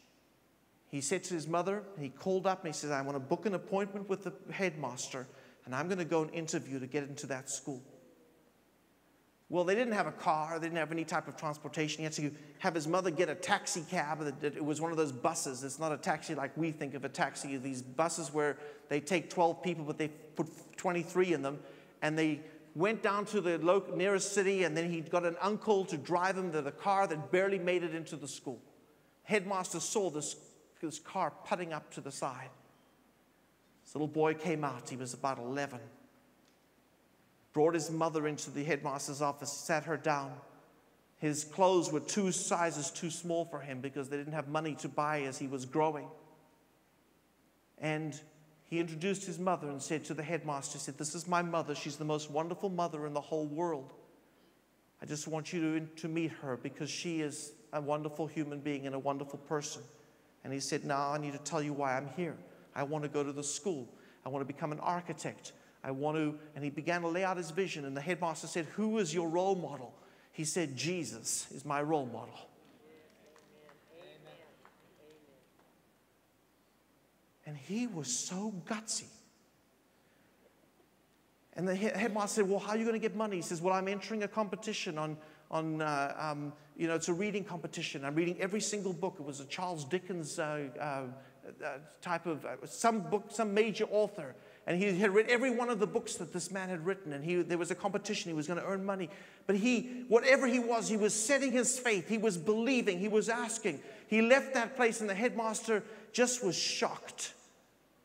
He said to his mother, he called up and he says, I want to book an appointment with the headmaster and I'm going to go and interview to get into that school. Well, they didn't have a car, they didn't have any type of transportation. He had to have his mother get a taxi cab. It was one of those buses. It's not a taxi like we think of a taxi. These buses where they take 12 people, but they put 23 in them. And they went down to the local, nearest city, and then he got an uncle to drive him to the car that barely made it into the school. Headmaster saw this, this car putting up to the side. This little boy came out, he was about 11. Brought his mother into the headmaster's office, sat her down. His clothes were two sizes too small for him because they didn't have money to buy as he was growing. And he introduced his mother and said to the headmaster, he said, This is my mother. She's the most wonderful mother in the whole world. I just want you to, to meet her because she is a wonderful human being and a wonderful person. And he said, Now I need to tell you why I'm here. I want to go to the school. I want to become an architect. I want to, and he began to lay out his vision. And the headmaster said, Who is your role model? He said, Jesus is my role model. And he was so gutsy. And the headmaster said, Well, how are you going to get money? He says, Well, I'm entering a competition on, on uh, um, you know, it's a reading competition. I'm reading every single book. It was a Charles Dickens uh, uh, type of uh, some book, some major author. And he had read every one of the books that this man had written, and he, there was a competition. He was going to earn money. But he, whatever he was, he was setting his faith. He was believing. He was asking. He left that place, and the headmaster just was shocked.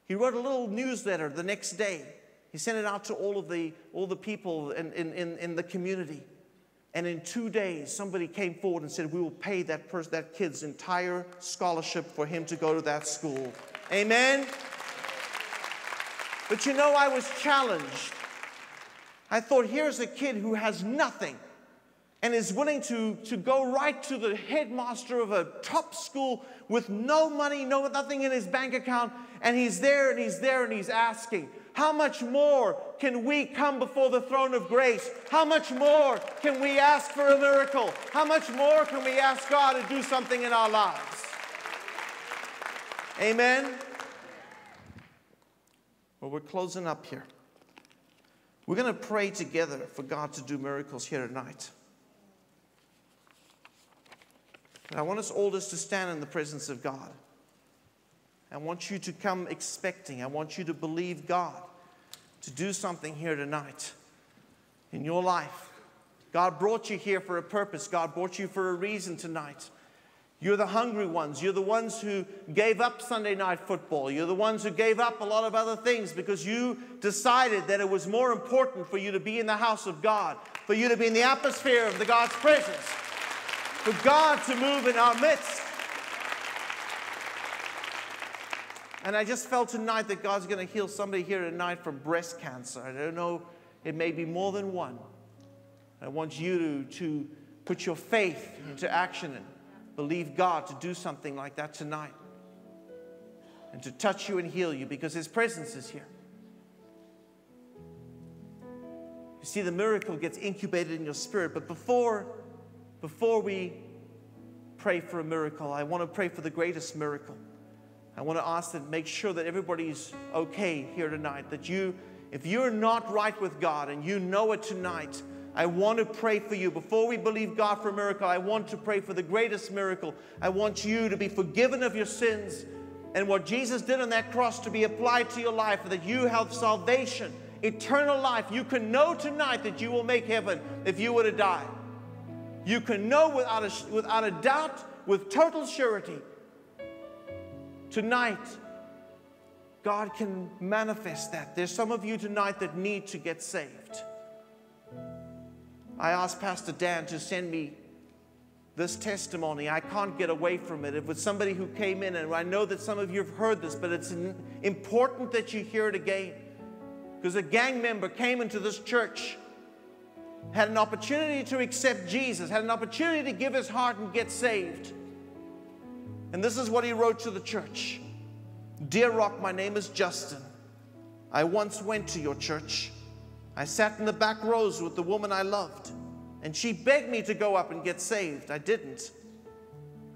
He wrote a little newsletter the next day. He sent it out to all of the, all the people in, in, in the community. And in two days, somebody came forward and said, We will pay that, that kid's entire scholarship for him to go to that school. Amen? But you know, I was challenged. I thought, here's a kid who has nothing and is willing to, to go right to the headmaster of a top school with no money, no nothing in his bank account, and he's there and he's there and he's asking, how much more can we come before the throne of grace? How much more can we ask for a miracle? How much more can we ask God to do something in our lives? Amen. Well, we're closing up here. We're going to pray together for God to do miracles here tonight. And I want us all just to stand in the presence of God. I want you to come expecting. I want you to believe God to do something here tonight in your life. God brought you here for a purpose. God brought you for a reason tonight. You're the hungry ones. You're the ones who gave up Sunday night football. You're the ones who gave up a lot of other things because you decided that it was more important for you to be in the house of God, for you to be in the atmosphere of the God's presence for God to move in our midst. And I just felt tonight that God's going to heal somebody here tonight from breast cancer. I don't know, it may be more than one. I want you to, to put your faith into action and believe God to do something like that tonight. And to touch you and heal you because His presence is here. You see, the miracle gets incubated in your spirit, but before before we pray for a miracle, I want to pray for the greatest miracle. I want to ask that make sure that everybody's okay here tonight. That you, if you're not right with God and you know it tonight, I want to pray for you. Before we believe God for a miracle, I want to pray for the greatest miracle. I want you to be forgiven of your sins and what Jesus did on that cross to be applied to your life, that you have salvation, eternal life. You can know tonight that you will make heaven if you were to die. You can know without a, without a doubt, with total surety, tonight, God can manifest that. There's some of you tonight that need to get saved. I asked Pastor Dan to send me this testimony. I can't get away from it. It was somebody who came in, and I know that some of you have heard this, but it's important that you hear it again. Because a gang member came into this church had an opportunity to accept Jesus, had an opportunity to give his heart and get saved. And this is what he wrote to the church Dear Rock, my name is Justin. I once went to your church. I sat in the back rows with the woman I loved, and she begged me to go up and get saved. I didn't.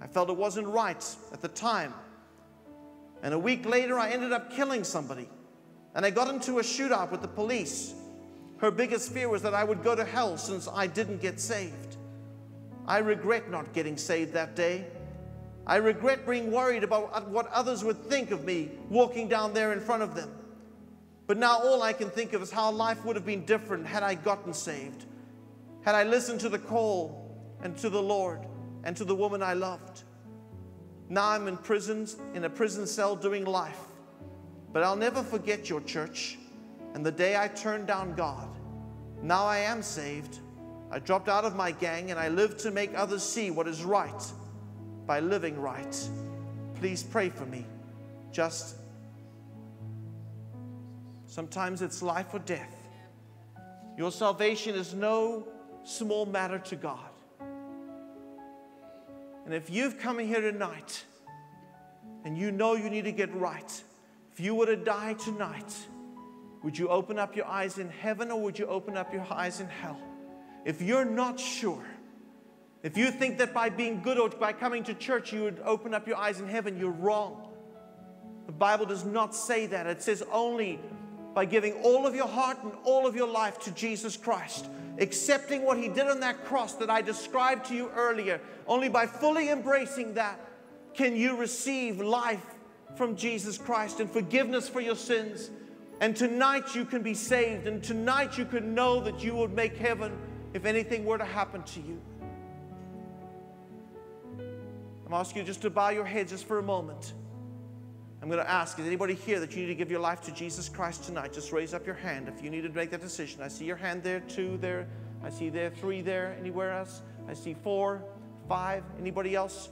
I felt it wasn't right at the time. And a week later, I ended up killing somebody. And I got into a shootout with the police. Her biggest fear was that I would go to hell since I didn't get saved. I regret not getting saved that day. I regret being worried about what others would think of me walking down there in front of them. But now all I can think of is how life would have been different had I gotten saved, had I listened to the call and to the Lord and to the woman I loved. Now I'm in prisons, in a prison cell doing life. But I'll never forget your church. And the day I turned down God, now I am saved. I dropped out of my gang and I live to make others see what is right by living right. Please pray for me. Just sometimes it's life or death. Your salvation is no small matter to God. And if you've come here tonight and you know you need to get right, if you were to die tonight, would you open up your eyes in heaven or would you open up your eyes in hell? If you're not sure, if you think that by being good or by coming to church you would open up your eyes in heaven, you're wrong. The Bible does not say that. It says only by giving all of your heart and all of your life to Jesus Christ, accepting what He did on that cross that I described to you earlier, only by fully embracing that can you receive life from Jesus Christ and forgiveness for your sins and tonight you can be saved, and tonight you can know that you would make heaven if anything were to happen to you. I'm asking you just to bow your head just for a moment. I'm going to ask, is anybody here that you need to give your life to Jesus Christ tonight? Just raise up your hand if you need to make that decision. I see your hand there, two there. I see there, three there. Anywhere else? I see four, five. Anybody else?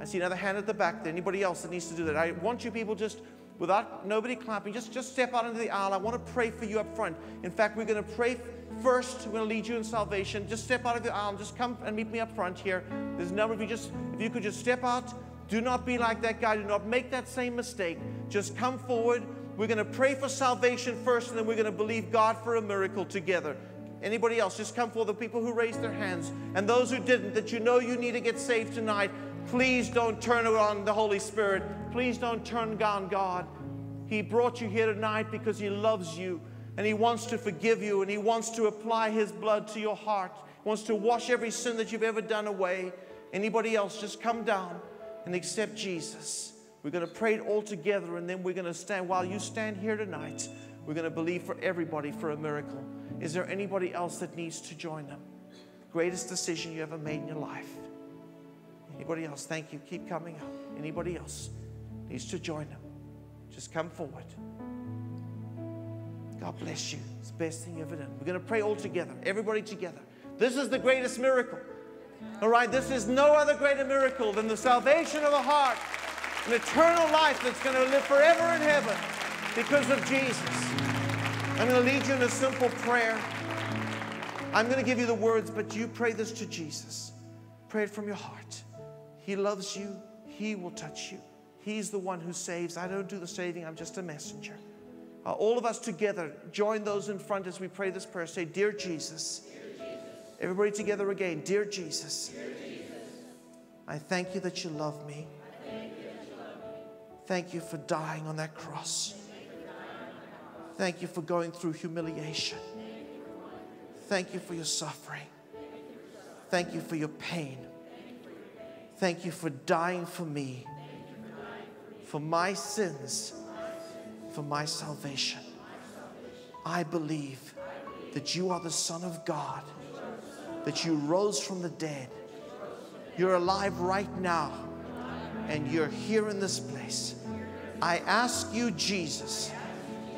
I see another hand at the back there. Anybody else that needs to do that? I want you people just without nobody clapping, just, just step out into the aisle. I want to pray for you up front. In fact, we're going to pray first. We're to lead you in salvation. Just step out of the aisle. Just come and meet me up front here. There's a number of you. Just if you could just step out. Do not be like that guy. Do not make that same mistake. Just come forward. We're going to pray for salvation first, and then we're going to believe God for a miracle together. Anybody else? Just come forward. The people who raised their hands and those who didn't, that you know you need to get saved tonight. Please don't turn on the Holy Spirit. Please don't turn on God. He brought you here tonight because He loves you and He wants to forgive you and He wants to apply His blood to your heart. He wants to wash every sin that you've ever done away. Anybody else, just come down and accept Jesus. We're going to pray it all together and then we're going to stand. While you stand here tonight, we're going to believe for everybody for a miracle. Is there anybody else that needs to join them? Greatest decision you ever made in your life. Anybody else? Thank you. Keep coming up. Anybody else needs to join them? Just come forward. God bless you. It's the best thing ever done. We're going to pray all together, everybody together. This is the greatest miracle. All right, this is no other greater miracle than the salvation of a heart, an eternal life that's going to live forever in heaven because of Jesus. I'm going to lead you in a simple prayer. I'm going to give you the words, but you pray this to Jesus. Pray it from your heart. He loves you, He will touch you. He's the one who saves. I don't do the saving, I'm just a messenger. Uh, all of us together, join those in front as we pray this prayer. Say, Dear Jesus. Jesus. Everybody together again. Dear Jesus. Dear Jesus. I thank you that you love me. Thank you for dying on that cross. Thank you for going through humiliation. Thank you for your suffering. Thank you for your pain. Thank you for dying for me, for my sins, for my salvation. I believe that you are the Son of God, that you rose from the dead. You're alive right now, and you're here in this place. I ask you, Jesus,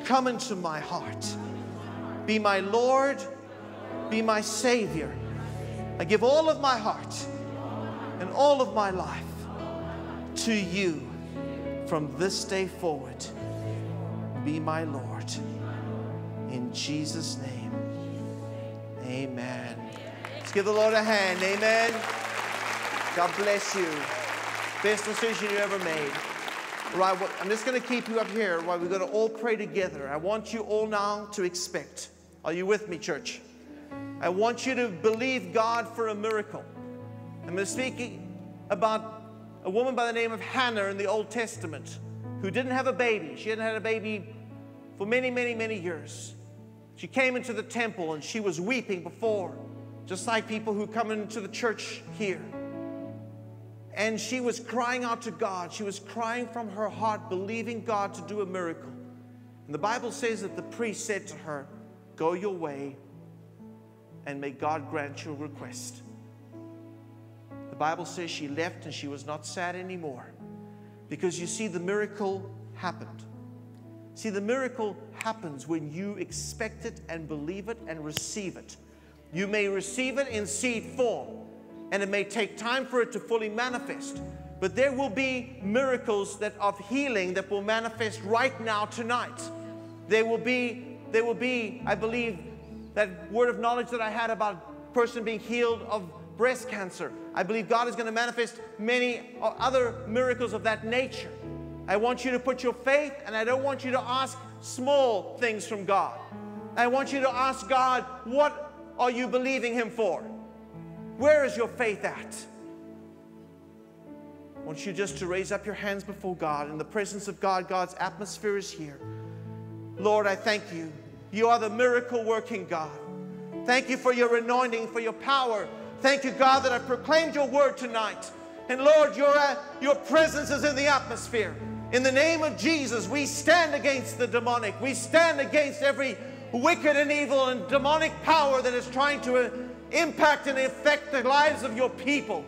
come into my heart. Be my Lord, be my Savior. I give all of my heart and all of my life to you from this day forward. Be my Lord. In Jesus' name, amen. Let's give the Lord a hand. Amen. God bless you. Best decision you ever made. Right, well, I'm just going to keep you up here while we're going to all pray together. I want you all now to expect. Are you with me, church? I want you to believe God for a miracle. I'm going to speak about a woman by the name of Hannah in the Old Testament who didn't have a baby. She hadn't had a baby for many, many, many years. She came into the temple and she was weeping before, just like people who come into the church here. And she was crying out to God. She was crying from her heart, believing God to do a miracle. And the Bible says that the priest said to her, Go your way and may God grant your request. The Bible says she left and she was not sad anymore. Because you see, the miracle happened. See, the miracle happens when you expect it and believe it and receive it. You may receive it in seed form, and it may take time for it to fully manifest. But there will be miracles that of healing that will manifest right now tonight. There will be, there will be, I believe, that word of knowledge that I had about a person being healed of breast cancer. I believe God is going to manifest many other miracles of that nature. I want you to put your faith, and I don't want you to ask small things from God. I want you to ask God, what are you believing Him for? Where is your faith at? I want you just to raise up your hands before God. In the presence of God, God's atmosphere is here. Lord, I thank you. You are the miracle working God. Thank you for your anointing, for your power, Thank you, God, that I proclaimed your word tonight. And Lord, your, uh, your presence is in the atmosphere. In the name of Jesus, we stand against the demonic. We stand against every wicked and evil and demonic power that is trying to uh, impact and affect the lives of your people.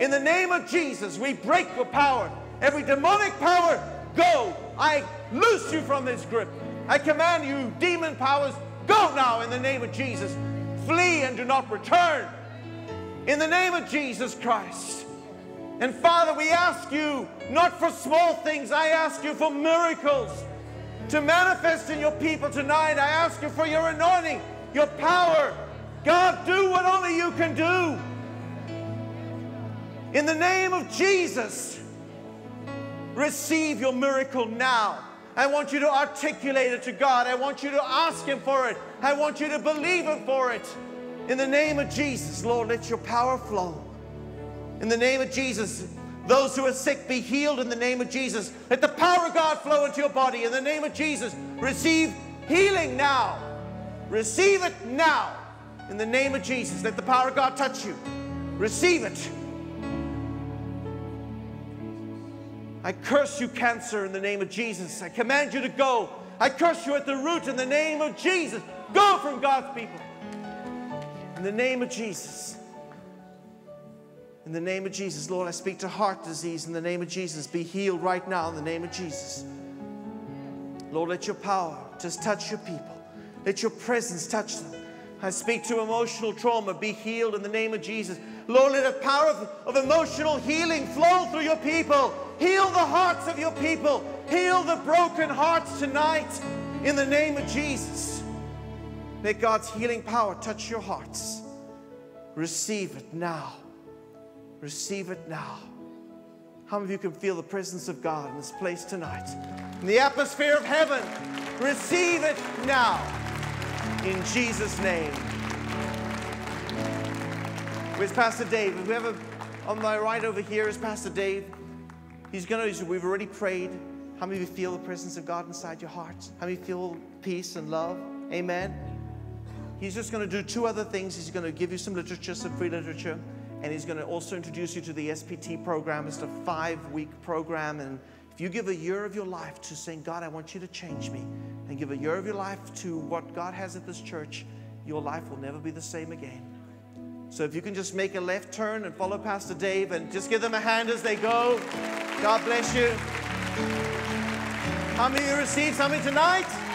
In the name of Jesus, we break your power. Every demonic power, go. I loose you from this grip. I command you, demon powers, go now in the name of Jesus. Flee and do not return in the name of Jesus Christ. And Father, we ask you not for small things, I ask you for miracles to manifest in your people tonight. I ask you for your anointing, your power. God, do what only you can do. In the name of Jesus, receive your miracle now. I want you to articulate it to God. I want you to ask Him for it. I want you to believe Him for it. In the name of Jesus, Lord, let your power flow. In the name of Jesus, those who are sick be healed in the name of Jesus. Let the power of God flow into your body. In the name of Jesus, receive healing now. Receive it now. In the name of Jesus, let the power of God touch you. Receive it. I curse you, cancer, in the name of Jesus. I command you to go. I curse you at the root in the name of Jesus. Go from God's people. In the name of Jesus. In the name of Jesus, Lord, I speak to heart disease in the name of Jesus. Be healed right now in the name of Jesus. Lord, let your power just touch your people. Let your presence touch them. I speak to emotional trauma. Be healed in the name of Jesus. Lord, let the power of, of emotional healing flow through your people. Heal the hearts of your people. Heal the broken hearts tonight in the name of Jesus. Let God's healing power touch your hearts. Receive it now. Receive it now. How many of you can feel the presence of God in this place tonight? In the atmosphere of heaven, receive it now. In Jesus' name. Where's Pastor Dave? We have a, on my right over here is Pastor Dave. He's to, we've already prayed. How many of you feel the presence of God inside your heart? How many feel peace and love? Amen. He's just going to do two other things. He's going to give you some literature, some free literature and he's going to also introduce you to the SPT program. It's a five week program. And if you give a year of your life to saying, God, I want you to change me, and give a year of your life to what God has at this church, your life will never be the same again. So if you can just make a left turn and follow Pastor Dave and just give them a hand as they go. God bless you. How many you received something tonight?